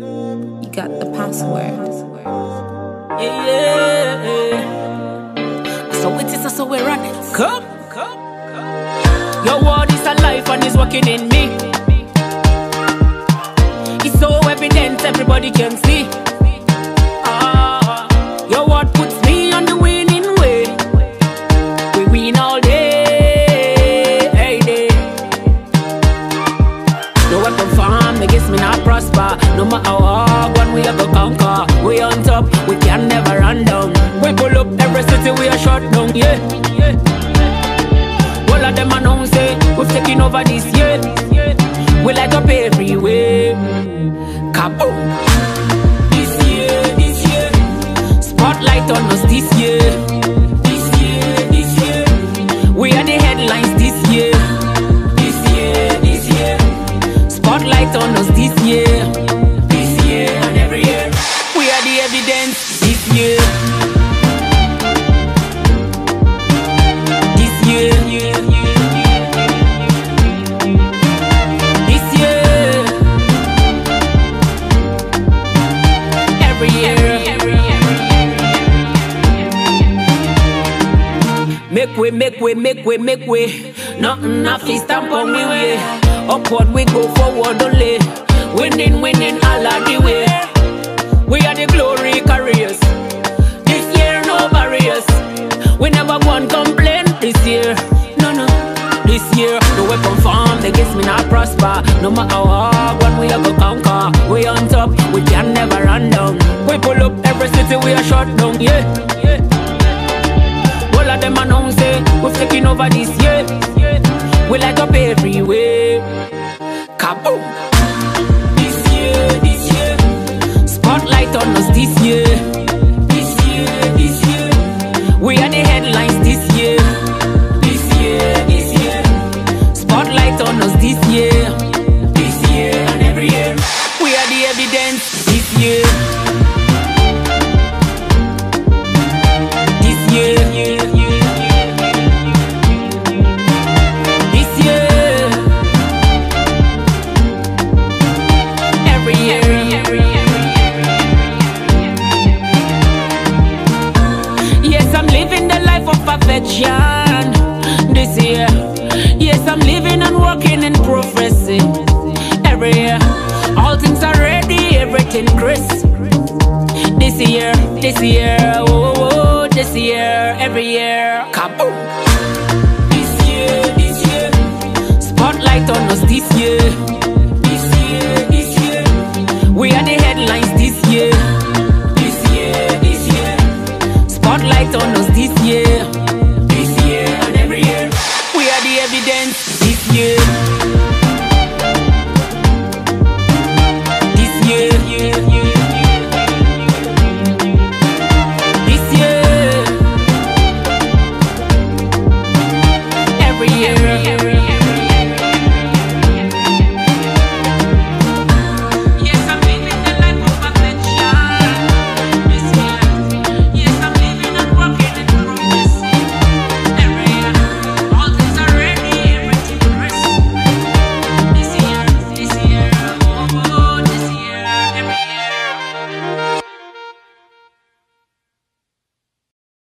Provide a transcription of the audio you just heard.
You got the password. Yeah, yeah. So it is, so we run it. Come, come, come. Your word is alive and is working in me. It's so evident, everybody can see. Me not prosper. No matter how one we have to conquer. We on top, we can never run down. We pull up every city, we are shut down, yeah. All of them known say we've taken over this year. We light up everywhere. Kaboom! This year, this year. Spotlight on us this year. Year. This year. This year. Every year. Make way, make way, make way, make way. Nothing off is stamp on we way. Upward we go forward only. Winning, winning all of the way. We are the glory carriers. This year no barriers. We never one complain this year. No, no. This year, no weapon formed against me not prosper. No matter hard one we ever conquer. We on top, we can never run down. We pull up every city, we are shut down. Yeah, yeah. All of them are known say we've taken over this year. We light up everywhere. Kaboom! On us this year. This year, this year. We are the headlines this year. This year, this year. Spotlight on us this year. This year and every year. We are the evidence this year. Perfection this year. Yes, I'm living and working in prophecy every year. All things are ready, everything crisp. This year, this year, oh, oh, oh, this year, every year. Kaboom! This year, this year. Spotlight on us this year.